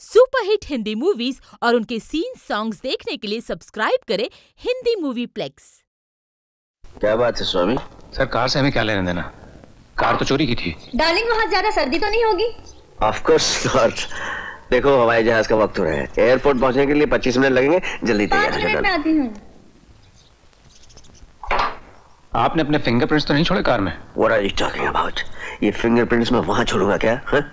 Superhit Hindi movies और उनके scene songs देखने के लिए सब्सक्राइब करें हिंदी मूवी प्लेक्स क्या बात है स्वामी? सर कार से हमें क्या लेने देना? कार तो चोरी की थी। डार्लिंग वहाँ ज़्यादा सर्दी तो नहीं होगी? ऑफ़ कोर्स देखो हवाई जहाज़ का वक्त हो रहा है। एयरपोर्ट पहुँचने के लिए 25 मिनट लगेंगे जल्दी तैयार मिनट में आती हूँ। आपने अपने फिंगरप्रिंट्स तो नहीं छोड़े कार में? What are you talking about? ये फिंगरप्रिंट्स मैं वहाँ छोड़ूँगा क्या? हाँ?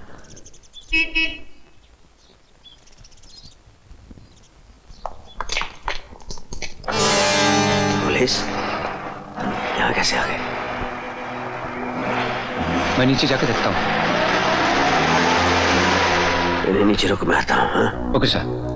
नीचे जाकर देखता हूँ इन्हें नीचे रुक मैं आता हूँ हाँ? ओके सर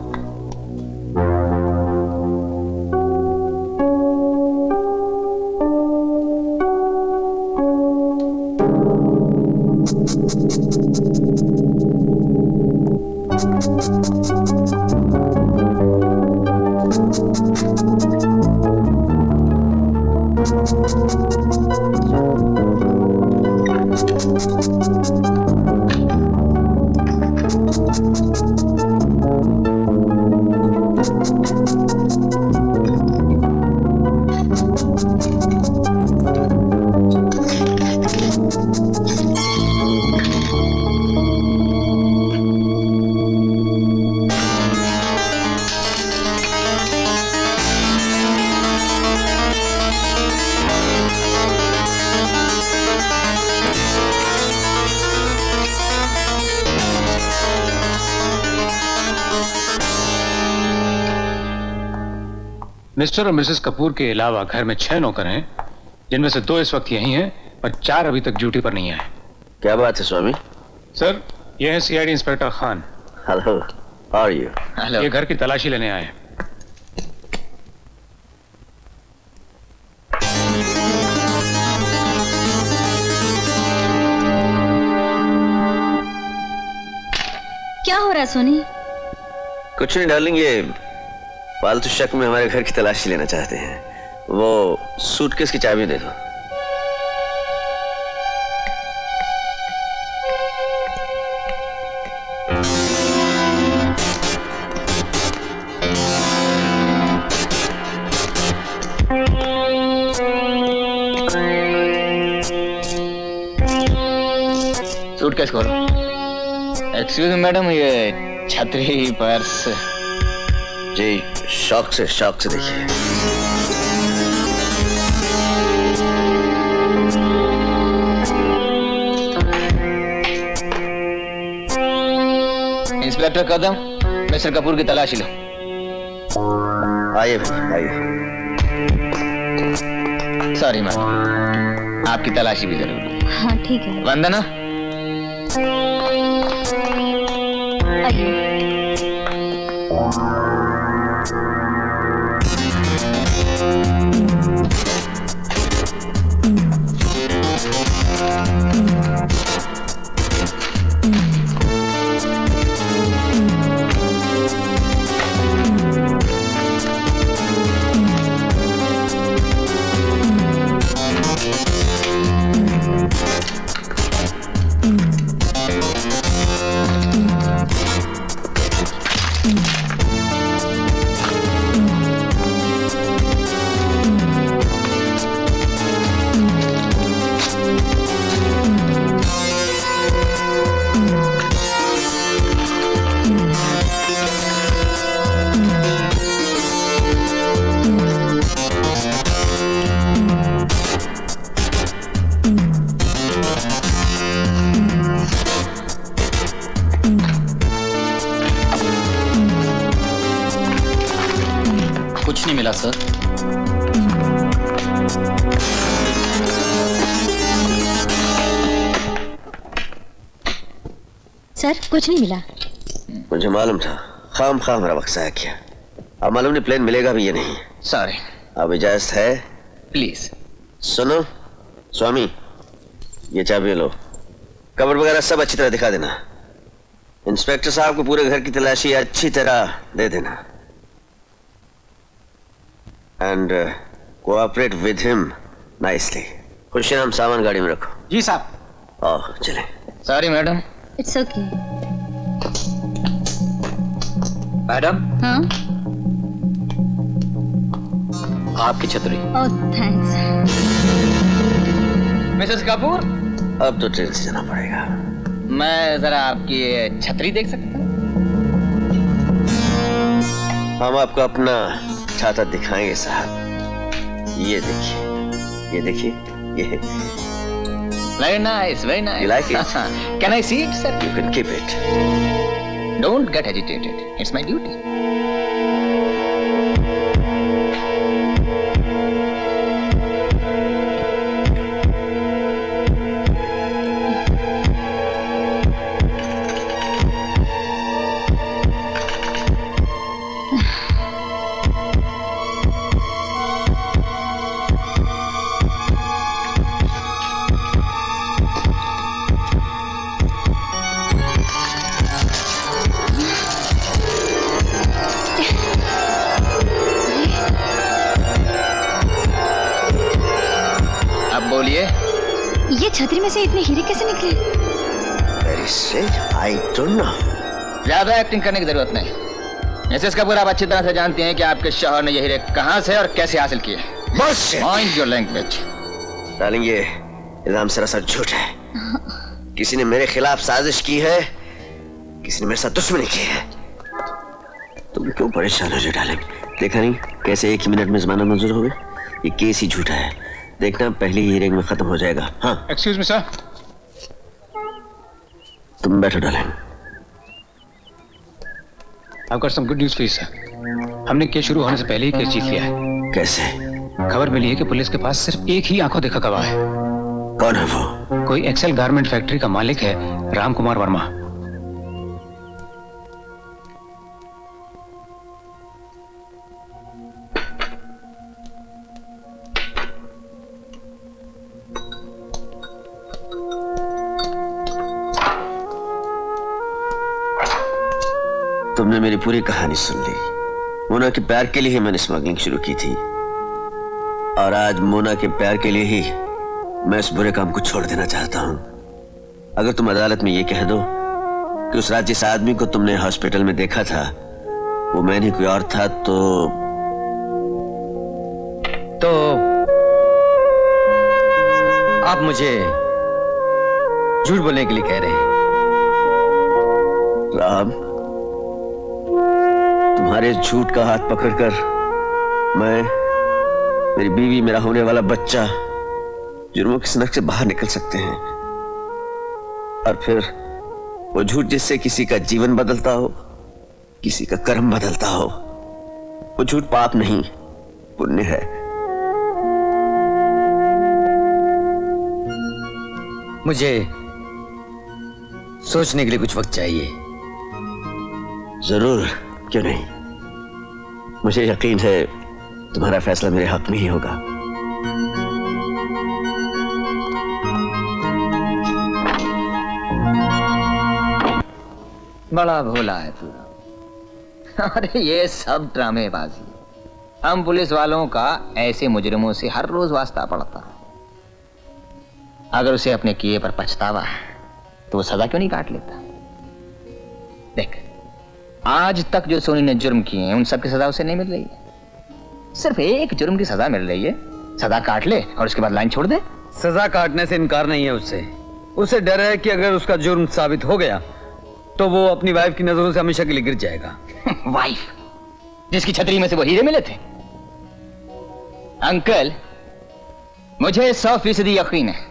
मिस्टर और मिसेस कपूर के अलावा घर में छह नौकर हैं जिनमें से दो इस वक्त यहीं हैं और चार अभी तक ड्यूटी पर नहीं आए। क्या बात है स्वामी? सर ये है CID inspector Khan. Hello are you ये घर की तलाशी लेने आए हैं। क्या हो रहा है सोनी? कुछ नहीं डार्लिंग ये फालतू शक में हमारे घर की तलाशी लेना चाहते हैं। वो सूटकेस की चाबी दे दो। सूटकेस खोलो। एक्सक्यूज मैडम ये छतरी पर्स। जी। शौक से शौक से देखिए। इंस्पेक्टर कदम मिस्टर कपूर की तलाशी लो। आइए भाई आइए। सॉरी मैम आपकी तलाशी भी ज़रूरी। है हाँ ठीक है। वंदना? आइए। सर कुछ नहीं मिला। मुझे मालूम था। खाम खाम मेरा वक्त जाया किया अब मालूम नहीं प्लेन मिलेगा भी ये नहीं। सॉरी अब इजाज़त है? प्लीज़ सुनो स्वामी ये चाबी लो। कबर वगैरह सब अच्छी तरह दिखा देना। इंस्पेक्टर साहब को पूरे घर की तलाशी अच्छी तरह दे देना। And cooperate with him nicely खुशियाम सामान गाड़ी में रखो। जी साहब। आओ चले। Sorry madam it's okay madam हाँ? आपकी छतरी। Oh thanks Mrs Kapoor? अब तो ट्रेन से जाना पड़ेगा। मैं जरा आपकी छतरी देख सकता हूँ। हम आपको अपना छाता दिखाएँगे साहब। ये देखिए ये देखिए ये very nice very You like it? Can I see it sir you can keep it don't get agitated it's my duty ये छतरी में से इतने हीरे कैसे निकले? I don't know. ज़्यादा एक्टिंग करने की ज़रूरत नहीं। मिसेस कपूर आप अच्छी तरह से जानती हैं कि आपके शौहर ने ये हीरे कहाँ से और कैसे हासिल किए। बस माइंड योर लैंग्वेज डार्लिंग ये इल्ज़ाम सरासर झूठ है। किसी ने मेरे खिलाफ साजिश की है किसी ने मेरे साथ दुश्मनी की है। तुम क्यों परेशान हो जाए डार्लिंग देखा नहीं कैसे एक ही मिनट में जमाना मंजूर हो गया? ये केस ही झूठा है। देखना पहले ही हियरिंग में खत्म हो जाएगा। हाँ। एक्सक्यूज मी सर तुम बैठो darling I've got some good news for you, sir हमने केस शुरू होने से पहले ही केस जीत लिया है। कैसे? खबर मिली है कि पुलिस के पास सिर्फ़ एक ही आँखों देखा गवाह है। कौन है वो? कोई एक्सेल गारमेंट फैक्ट्री का मालिक है राम कुमार वर्मा। तुमने मेरी पूरी कहानी सुन ली। मोना के प्यार के लिए ही मैंने स्मगलिंग शुरू की थी। और आज मोना के प्यार के लिए ही मैं इस बुरे काम को छोड़ देना चाहता हूँ। अगर तुम अदालत में ये कह दो कि उस रात जिस आदमी को तुमने हॉस्पिटल में देखा था वो मैं नहीं कोई और था तो तो आप मुझे झूठ बोलने के लिए कह रहे हैं। राम। तुम्हारे झूठ का हाथ पकड़कर मैं मेरी बीवी मेरा होने वाला बच्चा जुर्मों की सनक से बाहर निकल सकते हैं। और फिर वो झूठ जिससे किसी का जीवन बदलता हो किसी का कर्म बदलता हो वो झूठ पाप नहीं पुण्य है। मुझे सोचने के लिए कुछ वक्त चाहिए। ज़रूर। क्यों नहीं? मुझे यकीन है तुम्हारा फैसला मेरे हक में ही होगा। बड़ा भोला है तू। अरे, ये सब ड्रामेबाजी। हम पुलिस वालों का ऐसे मुजरिमों से हर रोज वास्ता पड़ता है। अगर उसे अपने किए पर पछतावा है तो वो सजा क्यों नहीं काट लेता? देख आज तक जो सोनी ने जुर्म किए हैं उन सब की सजा उसे नहीं मिल रही है। सिर्फ़ एक जुर्म की सजा मिल रही है। सजा काट ले और उसके बाद लाइन छोड़ दे। सजा काटने से इनकार नहीं है उससे। उसे डर है कि अगर उसका जुर्म साबित हो गया तो वो अपनी वाइफ की नज़रों से हमेशा के लिए गिर जाएगा। वाइफ जिसकी छतरी में से वो हीरे मिले थे? अंकल मुझे सौ फ़ीसदी यकीन है।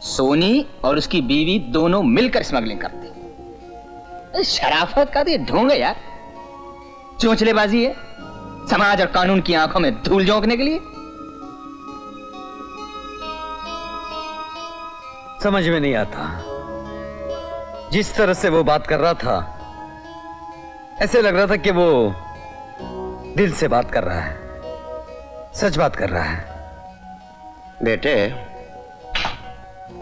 सोनी और उसकी बीवी दोनों मिलकर स्मगलिंग करते इस शराफत का तो ये ढोंग है यार। चोचलेबाजी है समाज और कानून की आँखों में धूल झोंकने के लिए। समझ में नहीं आता। जिस तरह से वो बात कर रहा था ऐसे लग रहा था कि वो दिल से बात कर रहा है सच बात कर रहा है। बेटे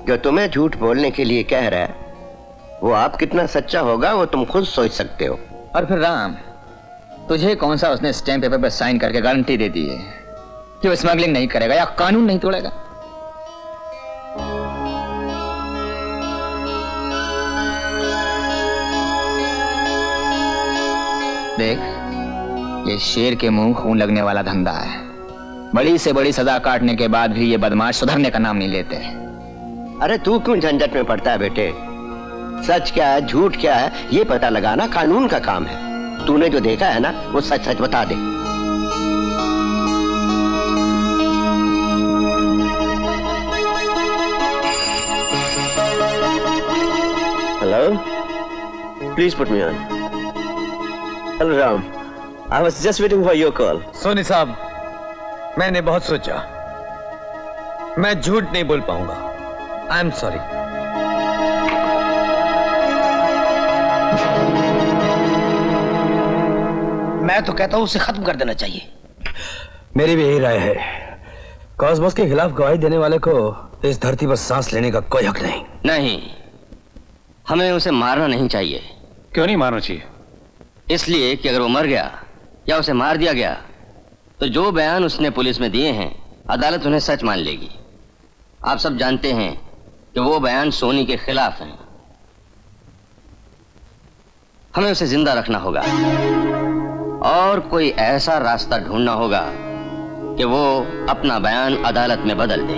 जो तुम्हें झूठ बोलने के लिए कह रहा है वो आप कितना सच्चा होगा वो तुम खुद सोच सकते हो। और फिर राम तुझे कौन सा उसने स्टैम्प पेपर पर साइन करके गारंटी दे दी है कि वो स्मगलिंग नहीं करेगा या कानून नहीं तोड़ेगा? देख ये शेर के मुँह खून लगने वाला धंधा है। बड़ी से बड़ी सजा काटने के बाद भी ये बदमाश सुधरने का नाम नहीं लेते। अरे तू क्यों झंझट में पड़ता है बेटे? सच क्या है झूठ क्या है ये पता लगाना कानून का काम है। तूने जो देखा है ना वो सच सच बता दे। Hello please put me on hello Ram I was just waiting for your call Soni साहब मैंने बहुत सोचा। मैं झूठ नहीं बोल पाऊँगा। आई एम सॉरी मैं तो कहता हूँ उसे खत्म कर देना चाहिए। मेरी भी यही राय है। कॉस्मोस के खिलाफ गवाही देने वाले को इस धरती पर सांस लेने का कोई हक नहीं। नहीं हमें उसे मारना नहीं चाहिए। क्यों नहीं मारना चाहिए? इसलिए कि अगर वो मर गया या उसे मार दिया गया तो जो बयान उसने पुलिस में दिए हैं अदालत उन्हें सच मान लेगी। आप सब जानते हैं कि वो बयान सोनी के खिलाफ हैं। हमें उसे ज़िंदा रखना होगा। और कोई ऐसा रास्ता ढूंढना होगा कि वो अपना बयान अदालत में बदल दे।